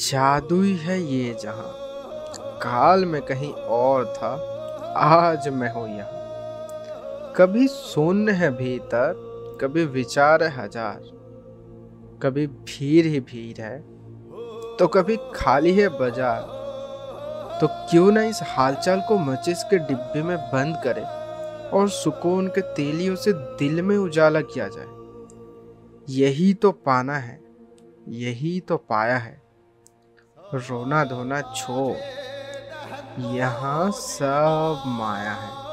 जादुई है ये जहाँ। काल में कहीं और था, आज मैं हूँ यहाँ। कभी शून्य है भीतर, कभी विचार है हज़ार। कभी भीड़ ही भीड़ है तो कभी खाली है बाज़ार। तो क्यों ना इस हालचाल को मचिस के डिब्बे में बंद करे और सुकून के तेलियों से दिल में उजाला किया जाए। यही तो पाना है, यही तो पाया है। रोना धोना छोड़ यहाँ सब माया है।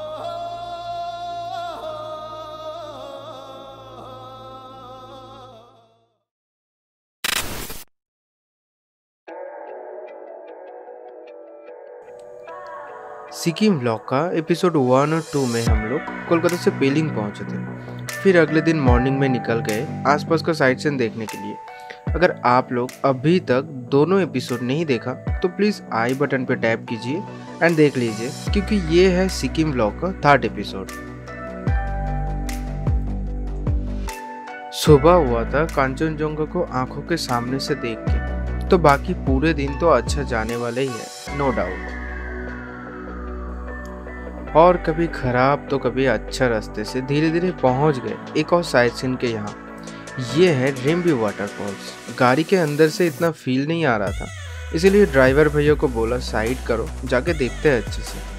सिक्किम ब्लॉग का एपिसोड वन और टू में हम लोग कोलकाता से पेलिंग पहुँचे थे। फिर अगले दिन मॉर्निंग में निकल गए आसपास का साइट सीन देखने के लिए। अगर आप लोग अभी तक दोनों एपिसोड नहीं देखा तो प्लीज़ आई बटन पे टैप कीजिए एंड देख लीजिए, क्योंकि ये है सिक्किम ब्लॉग का थर्ड एपिसोड सुबह हुआ था कांचनजंगा को आँखों के सामने से देख के तो बाकी पूरे दिन तो अच्छा जाने वाले ही है नो डाउट और कभी खराब तो कभी अच्छा रास्ते से धीरे धीरे पहुँच गए, एक और साइड सीन के यहाँ। ये है रिम्बी वाटरफॉल्स गाड़ी के अंदर से इतना फील नहीं आ रहा था। इसीलिए ड्राइवर भैया को बोला साइड करो, जाके देखते हैं अच्छे से।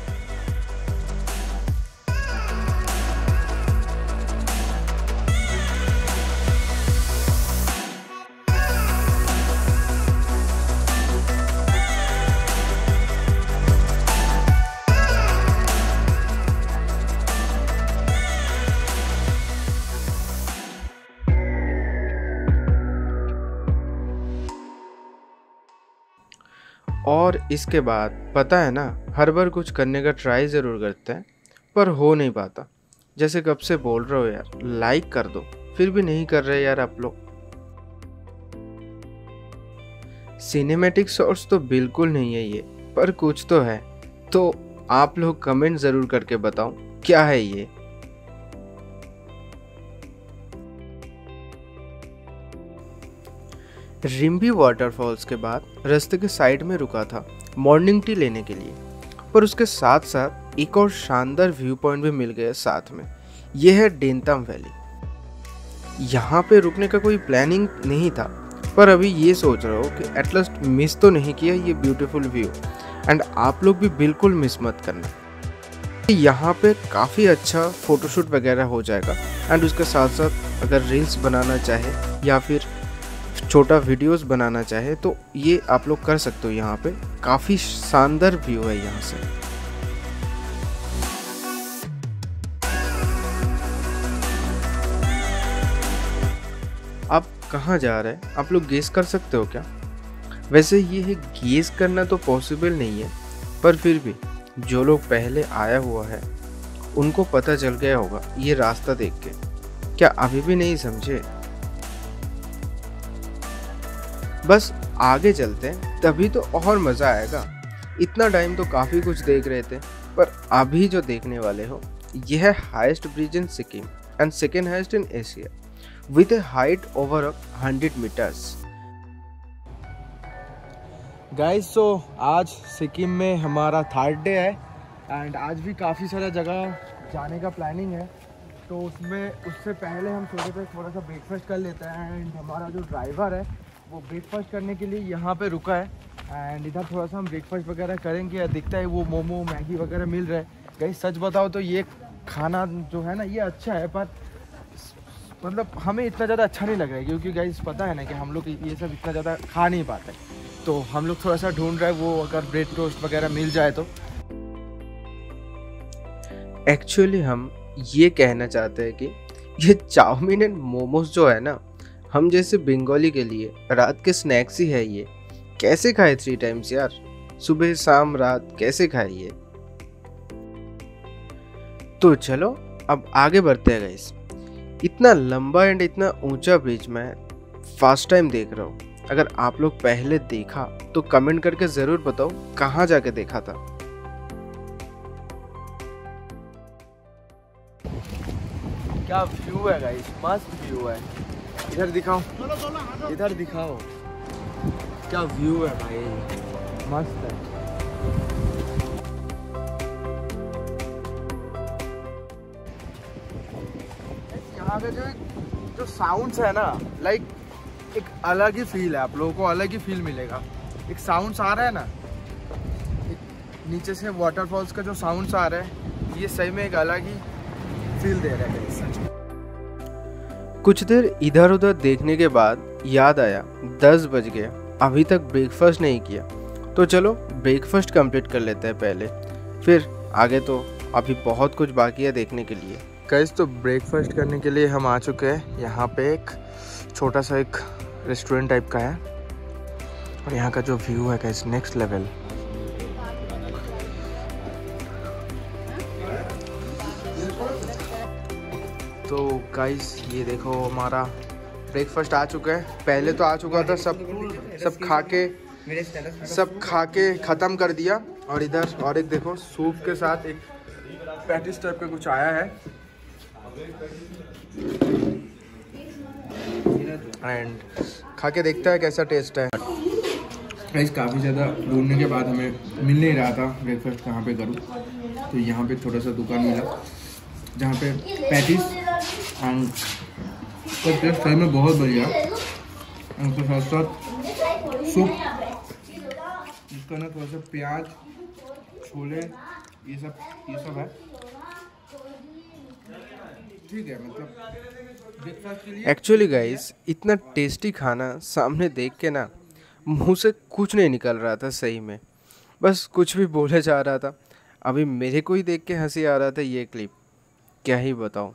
इसके बाद, पता है ना, हर बार कुछ करने का ट्राई ज़रूर करते हैं, पर हो नहीं पाता। जैसे कब से बोल रहे हो यार लाइक कर दो, फिर भी नहीं कर रहे यार आप लोग। सिनेमेटिक शॉट्स तो बिल्कुल नहीं है ये, पर कुछ तो है। तो आप लोग कमेंट ज़रूर करके बताओ, क्या है ये? रिम्बी वाटरफॉल्स के बाद रास्ते के साइड में रुका था, मॉर्निंग टी लेने के लिए। पर उसके साथ साथ एक और शानदार व्यू पॉइंट भी मिल गया साथ में। यह है डेंतम वैली। यहाँ पे रुकने का कोई प्लानिंग नहीं था, पर अभी ये सोच रहा हो कि एटलीस्ट मिस तो नहीं किया ये ब्यूटीफुल व्यू एंड आप लोग भी बिल्कुल मिस मत करना। यहाँ पे काफ़ी अच्छा फोटोशूट वगैरह हो जाएगा। एंड उसके साथ साथ अगर रील्स बनाना चाहे या फिर छोटा वीडियोस बनाना चाहे तो ये आप लोग कर सकते हो यहाँ पे। काफ़ी शानदार व्यू है यहाँ से। आप कहाँ जा रहे हैं? आप लोग गेस कर सकते हो क्या? वैसे ये है गेस करना तो पॉसिबल नहीं है, पर फिर भी जो लोग पहले आया हुआ है, उनको पता चल गया होगा ये रास्ता देख के। क्या अभी भी नहीं समझे? बस आगे चलते हैं, तभी तो और मज़ा आएगा। इतना टाइम तो काफ़ी कुछ देख रहे थे, पर अभी जो देखने वाले हो, यह है highest bridge in Sikkim and second highest in Asia with a height over hundred metres guys so आज सिक्किम में हमारा थर्ड डे है एंड आज भी काफ़ी सारा जगह जाने का प्लानिंग है। तो उसमें, उससे पहले हम सोचे थे थोड़ा सा ब्रेकफास्ट कर लेते हैं एंड हमारा जो ड्राइवर है वो ब्रेकफास्ट करने के लिए यहाँ पे रुका है। एंड इधर थोड़ा सा हम ब्रेकफास्ट वगैरह करेंगे दिखता है वो मोमो, मैगी वगैरह मिल रहा है। कहीं सच बताओ तो ये खाना जो है ना, ये अच्छा है, पर मतलब हमें इतना ज़्यादा अच्छा नहीं लग रहा है, क्योंकि गाइस पता है ना कि हम लोग ये सब इतना ज़्यादा खा नहीं पाते। तो हम लोग थोड़ा सा ढूंढ रहे हैं, वो अगर ब्रेड टोस्ट वगैरह मिल जाए तो। एक्चुअली हम ये कहना चाहते हैं कि ये चाउमीन एंड मोमोज जो है ना हम जैसे बंगाली के लिए रात के स्नैक्स ही है ये। कैसे खाए थ्री टाइम्स यार? सुबह, शाम, रात, कैसे खाए ये? तो चलो, अब आगे बढ़ते हैं गाइस इतना लंबा एंड इतना ऊँचा ब्रिज मैं फ़र्स्ट टाइम देख रहा हूँ। अगर आप लोग पहले देखा तो कमेंट करके ज़रूर बताओ, कहाँ जाके देखा था? क्या व्यू है गाइस मस्त व्यू है। इधर दिखाओ। इधर दिखाओ। क्या व्यू है भाई? मस्त है। यहाँ जो जो साउंड्स है ना लाइक एक अलग ही फील है। आप लोगों को अलग ही फील मिलेगा। एक साउंड्स आ रहा है ना नीचे से वाटरफॉल्स का जो साउंड्स आ रहा है, ये सही में एक अलग ही फील दे रहा है। सच में कुछ देर इधर उधर देखने के बाद याद आया, दस बज गया अभी तक ब्रेकफास्ट नहीं किया। तो चलो ब्रेकफास्ट कंप्लीट कर लेते हैं पहले। फिर, आगे तो अभी बहुत कुछ बाकी है देखने के लिए। कैसे तो ब्रेकफास्ट करने के लिए हम आ चुके हैं। यहाँ पे एक छोटा सा एक रेस्टोरेंट टाइप का है। और यहाँ का जो व्यू है कैसे नेक्स्ट लेवल तो गाइस ये देखो हमारा ब्रेकफास्ट आ चुका है। पहले तो आ चुका था सब सब खा के सब खा के ख़त्म कर दिया। और इधर और एक देखो, सूप के साथ एक पैटिस टाइप का कुछ आया है। एंड खा के देखता है कैसा टेस्ट है। प्राइस काफ़ी ज़्यादा ढूँढने के बाद हमें मिल नहीं रहा था ब्रेकफास्ट कहाँ पे करूँ। तो यहाँ पे थोड़ा सा दुकान मिला। जहाँ पे पैटिस एंड तो टेस्ट सही में बहुत बढ़िया। एंड उसके साथ साथ सूप इसका ना थोड़ा सा प्याज, छोले, ये सब ये सब है। मतलब एक्चुअली गाइस इतना टेस्टी खाना सामने देख के ना मुँह से कुछ नहीं निकल रहा था सही में। बस कुछ भी बोले जा रहा था। अभी मेरे को ही देख के हँसी आ रहा था ये क्लिप क्या ही बताऊँ।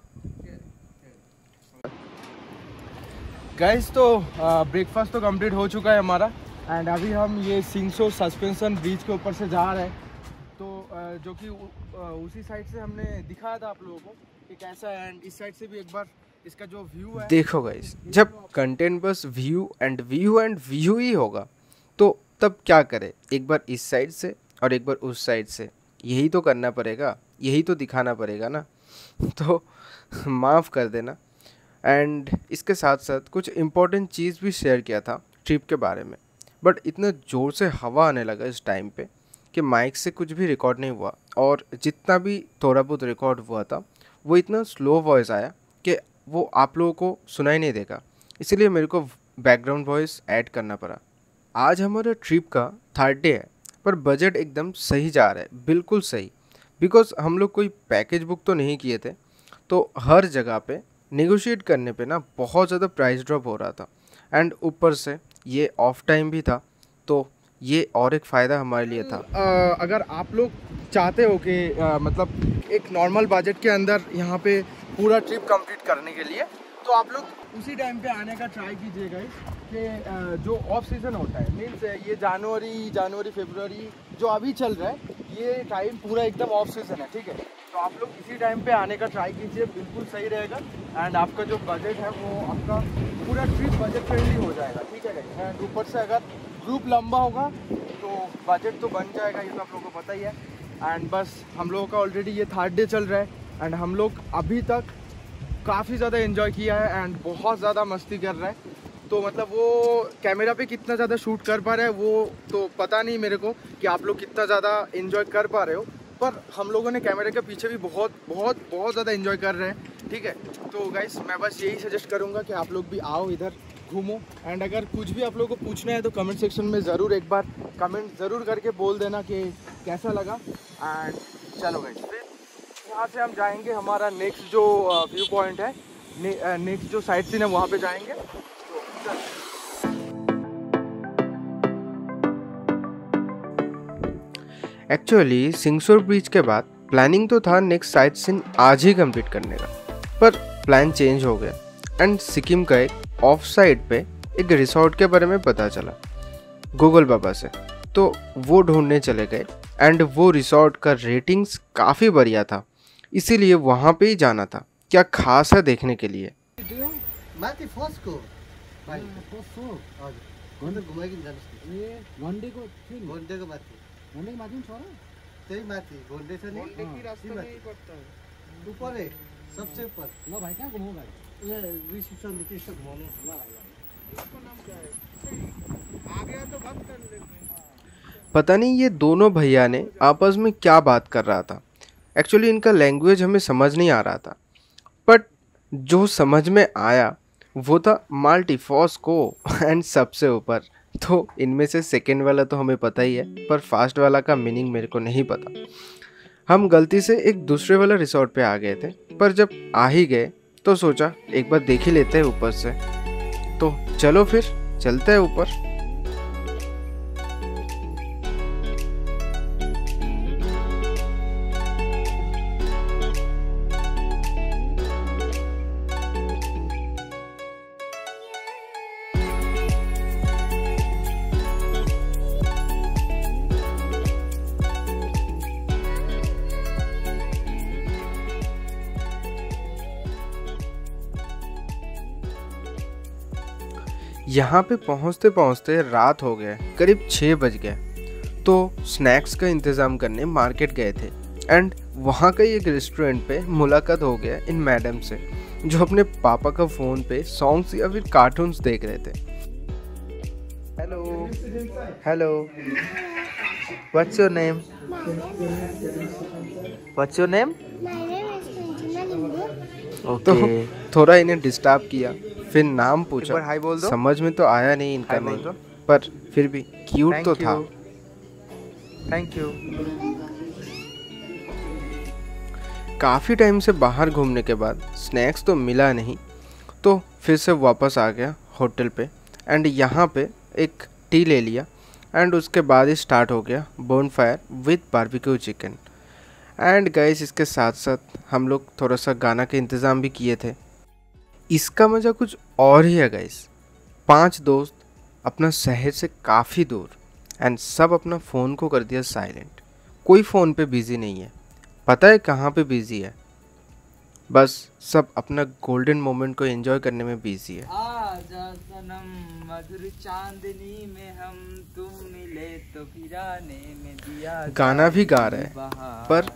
गाइस तो ब्रेकफास्ट तो कंप्लीट हो चुका है हमारा। एंड अभी हम ये सिंगसो सस्पेंशन ब्रिज के ऊपर से जा रहे हैं। तो जो कि उसी साइड से हमने दिखाया था आप लोगों को कि कैसा है। एंड इस साइड से भी एक बार इसका जो व्यू है देखो गाइस जब कंटेंट बस view and view and view ही होगा तो तब क्या करे? एक बार इस साइड से और एक बार उस साइड से। यही तो करना पड़ेगा यही तो दिखाना पड़ेगा ना। तो माफ़ कर देना। एंड इसके साथ साथ कुछ इम्पोर्टेंट चीज़ भी शेयर किया था ट्रिप के बारे में। बट इतना ज़ोर से हवा आने लगा इस टाइम पे कि माइक से कुछ भी रिकॉर्ड नहीं हुआ। और जितना भी थोड़ा बहुत रिकॉर्ड हुआ था, वो इतना स्लो वॉइस आया कि वो आप लोगों को सुनाई नहीं देगा। इसीलिए मेरे को बैकग्राउंड वॉइस ऐड करना पड़ा। आज हमारा ट्रिप का थर्ड डे है, पर बजट एकदम सही जा रहा है, बिल्कुल सही। बिकॉज़ हम लोग कोई पैकेज बुक तो नहीं किए थे तो हर जगह पे नेगोशिएट करने पे ना बहुत ज़्यादा प्राइस ड्रॉप हो रहा था। एंड ऊपर से ये ऑफ़ टाइम भी था तो ये और एक फ़ायदा हमारे लिए था। आ, अगर आप लोग चाहते हो कि मतलब एक नॉर्मल बजट के अंदर यहाँ पे पूरा ट्रिप कंप्लीट करने के लिए तो आप लोग उसी टाइम पे आने का ट्राई कीजिएगा कि जो ऑफ़ सीज़न होता है मीन्स ये जनवरी जनवरी फरवरी जो अभी चल रहा है, ये टाइम पूरा एकदम ऑफ़ सीज़न है, ठीक है? तो आप लोग इसी टाइम पे आने का ट्राई कीजिए, बिल्कुल सही रहेगा। एंड आपका जो बजट है, वो आपका पूरा ट्रिप बजट फ्रेंडली हो जाएगा, ठीक है एंड ऊपर से अगर ग्रुप लंबा होगा तो बजट तो बन जाएगा, ये तो आप लोगों को पता ही है। एंड बस हम लोगों का ऑलरेडी ये थर्ड डे चल रहा है। एंड हम लोग अभी तक काफ़ी ज़्यादा इन्जॉय किया है एंड बहुत ज़्यादा मस्ती कर रहा है। तो मतलब वो कैमरा पे कितना ज़्यादा शूट कर पा रहे हैं, वो तो पता नहीं मेरे को कि आप लोग कितना ज़्यादा इन्जॉय कर पा रहे हो। पर हम लोगों ने कैमरे के पीछे भी बहुत बहुत बहुत ज़्यादा इन्जॉय कर रहे हैं, ठीक है? तो गाइस मैं बस यही सजेस्ट करूँगा कि आप लोग भी आओ इधर, घूमो। एंड अगर कुछ भी आप लोगों को पूछना है तो कमेंट सेक्शन में ज़रूर एक बार कमेंट ज़रूर करके बोल देना कि कैसा लगा। एंड चलो गाइस यहाँ से हम जाएँगे, हमारा नेक्स्ट जो व्यू पॉइंट है नेक्स्ट जो साइड सीन है, वहाँ पे जाएँगे। एक्चुअली सिंगसोर ब्रिज के बाद प्लानिंग तो था नेक्स्ट साइट सीन आज ही कंप्लीट करने का, पर प्लान चेंज हो गया एंड सिक्किम का एक ऑफ़ साइड पे एक रिसोर्ट के बारे में पता चला गूगल बाबा से। तो वो ढूँढने चले गए एंड वो रिसोर्ट का रेटिंग्स काफ़ी बढ़िया था। इसीलिए वहाँ पे ही जाना था। क्या खास है देखने के लिए? पता नहीं ये दोनों भैया ने आपस में क्या बात कर रहा था। एक्चुअली इनका लैंग्वेज हमें समझ नहीं आ रहा था। बट जो समझ में आया, वो था माल्टीफॉस को एंड सबसे ऊपर। तो इनमें से सेकेंड वाला तो हमें पता ही है, पर फास्ट वाला का मीनिंग मेरे को नहीं पता। हम गलती से एक दूसरे वाला रिसोर्ट पे आ गए थे, पर जब आ ही गए तो सोचा, एक बार देख ही लेते हैं ऊपर से। तो चलो फिर, चलते हैं ऊपर। यहाँ पे पहुँचते पहुँचते रात हो गया करीब छः बज गए। तो स्नैक्स का इंतज़ाम करने मार्केट गए थे एंड वहाँ का एक रेस्टोरेंट पे मुलाकात हो गया इन मैडम से जो अपने पापा का फ़ोन पे सॉन्ग्स या फिर कार्टून्स देख रहे थे। Hello hello what's your name what's your name. तो थोड़ा इन्हें डिस्टर्ब किया। फिर नाम पूछा। हाय बोल दो। समझ में तो आया नहीं इनका नहीं। पर फिर भी क्यूट तो था। थैंक यू काफ़ी टाइम से बाहर घूमने के बाद स्नैक्स तो मिला नहीं तो फिर से वापस आ गया होटल पे। एंड यहाँ पे एक टी ले लिया। एंड उसके बाद ही स्टार्ट हो गया bonfire with barbecue chicken and guys इसके साथ साथ हम लोग थोड़ा सा गाना के इंतज़ाम भी किए थे। इसका मज़ा कुछ और ही है गाइस पाँच दोस्त अपना शहर से काफ़ी दूर एंड सब अपना फ़ोन को कर दिया साइलेंट कोई फ़ोन पे बिज़ी नहीं है. पता है कहाँ पे बिज़ी है? बस सब अपना गोल्डन मोमेंट को एंजॉय करने में बिज़ी है. आजा सनम मधुर चांदनी में हम तुम मिले तो फिर में दिया गाना भी गा रहा है पर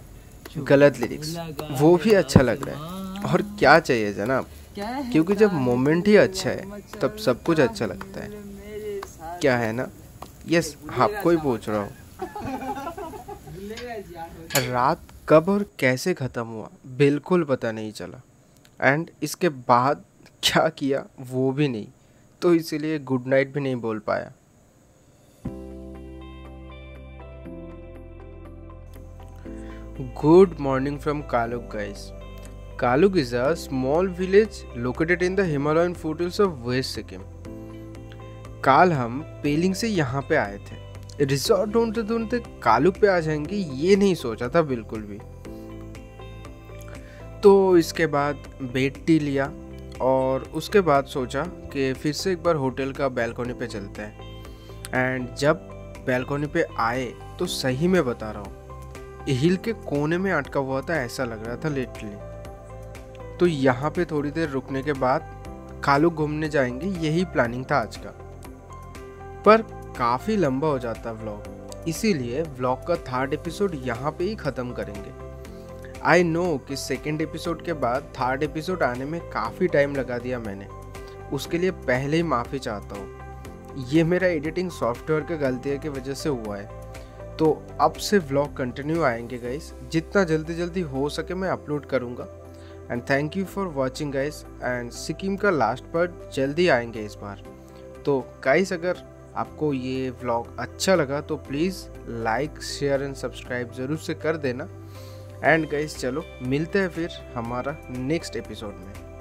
गलत लिरिक्स वो भी अच्छा लग रहा है। और क्या चाहिए जनाब? क्योंकि जब मोमेंट ही अच्छा है तब सब कुछ अच्छा लगता है। क्या है ना? यस आपको ही पूछ रहा हूँ। रात कब और कैसे ख़त्म हुआ बिल्कुल पता नहीं चला। एंड इसके बाद क्या किया वो भी नहीं। तो इसीलिए गुड नाइट भी नहीं बोल पाया। Good morning from Kaluk, guys. Kaluk is a small village located in the Himalayan foothills of West Sikkim. काल हम पेलिंग से यहाँ पे आए थे रिसोर्ट ढूंढते ढूंढते कालुक पे आ जाएँगे ये नहीं सोचा था बिल्कुल भी तो इसके बाद बेड टी लिया और उसके बाद सोचा कि फिर से एक बार होटल का बैल्कोनी पे चलते हैं। एंड जब बैल्कोनी पे आए तो सही में बता रहा हूँ। हिल के कोने में अटका हुआ था, ऐसा लग रहा था लिटरली तो यहाँ पे थोड़ी देर रुकने के बाद कालू घूमने जाएँगे, यही प्लानिंग था आज का। पर काफ़ी लंबा हो जाता व्लॉग इसीलिए व्लॉग का थर्ड एपिसोड यहाँ पे ही ख़त्म करेंगे। आई नो कि सेकेंड एपिसोड के बाद थर्ड एपिसोड आने में काफ़ी टाइम लगा दिया मैंने, उसके लिए पहले ही माफ़ी चाहता हूँ। ये मेरा एडिटिंग सॉफ्टवेयर की गलती की वजह से हुआ है। तो अब से व्लॉग कंटिन्यू आएँगे गाइस जितना जल्दी जल्दी हो सके मैं अपलोड करूँगा। And thank you for watching guys and Sikkim का लास्ट पार्ट जल्दी आएँगे इस बार तो गाइस अगर आपको ये व्लॉग अच्छा लगा तो please like share and subscribe ज़रूर से कर देना। एंड गाइस चलो, मिलते हैं फिर हमारा नेक्स्ट एपिसोड में।